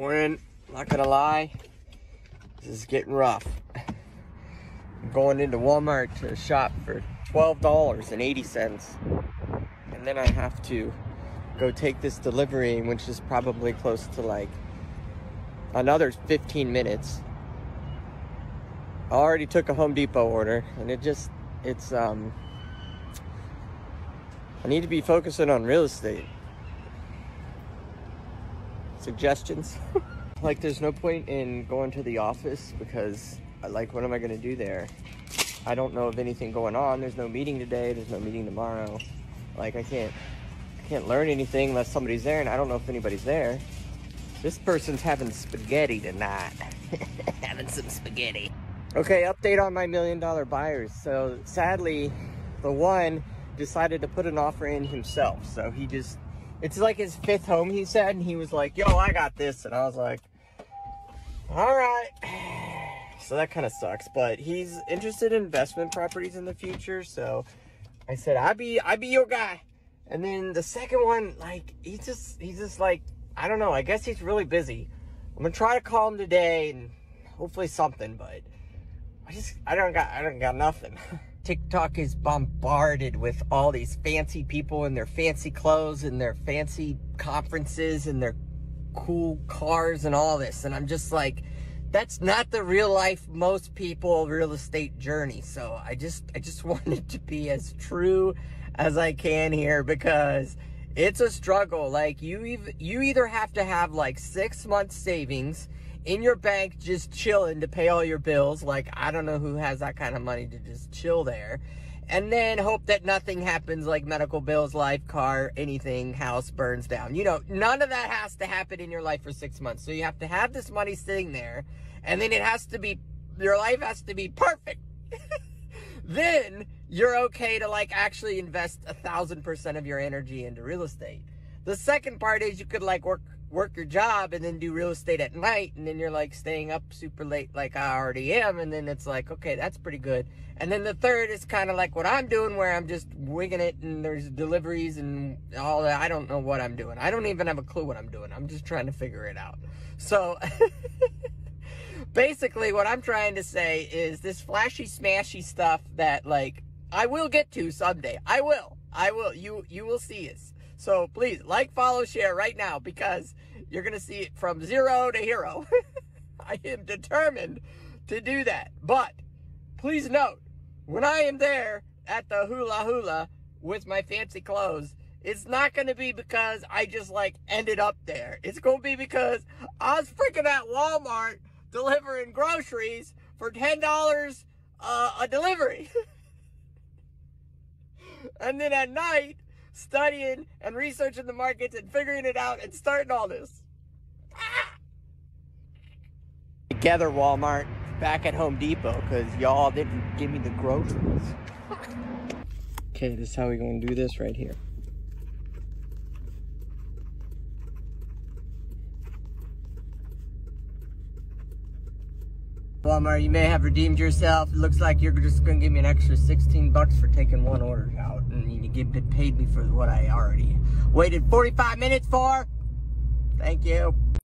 Morning. Not gonna lie, this is getting rough. I'm going into Walmart to shop for $12.80. And then I have to go take this delivery, which is probably close to like another 15 minutes. I already took a Home Depot order and it just, it's, um, I need to be focusing on real estate. Suggestions? like, there's no point in going to the office because, like, what am I to do there? I don't know of anything going on. There's no meeting today. There's no meeting tomorrow. Like, I can't, I can't learn anything unless somebody's there, and I don't know if anybody's there. This person's having spaghetti tonight. having some spaghetti. Okay, update on my million dollar buyers. So sadly, the one decided to put an offer in himself. So he just, it's like his fifth home, he said, and he was like, yo, I got this. And I was like, all right. So that kind of sucks, but he's interested in investment properties in the future. So I said, I be, I be your guy. And then the second one, like, he just, he's just like, I don't know. I guess he's really busy. I'm gonna try to call him today and hopefully something, but I just, I don't got, I don't got nothing. TikTok is bombarded with all these fancy people in their fancy clothes and their fancy conferences and their cool cars and all this. And I'm just like, that's not the real life most people real estate journey. So I just I just wanted to be as true as I can here because it's a struggle. Like you you either have to have like 6 months savings in your bank just chilling to pay all your bills. Like I don't know who has that kind of money to just chill there. And then hope that nothing happens like medical bills, life, car, anything, house burns down. You know, none of that has to happen in your life for six months. So you have to have this money sitting there and then it has to be your life has to be perfect then you're okay to like actually invest a thousand percent of your energy into real estate. The second part is you could like work work your job and then do real estate at night and then you're like staying up super late like I already am and then it's like okay that's pretty good. And then the third is kind of like what I'm doing where I'm just wigging it and there's deliveries and all that. I don't know what I'm doing. I don't even have a clue what I'm doing. I'm just trying to figure it out. So basically what I'm trying to say is this flashy smashy stuff that like I will get to someday. I will. I will. You you will see us. So please like, follow, share right now because you're gonna see it from zero to hero. I am determined to do that. But please note, when I am there at the hula hula with my fancy clothes, it's not to be because I just like ended up there. It's to be because I was freaking at Walmart delivering groceries for $10 uh, a delivery. and then at night, studying and researching the markets and figuring it out and starting all this. Together, Walmart, back at Home Depot, because y'all didn't give me the groceries. okay, this is how we're going to do this right here. Walmart, you may have redeemed yourself. It looks like you're just gonna give me an extra 16 bucks for taking one order out. And you get paid me for what I already waited 45 minutes for. Thank you.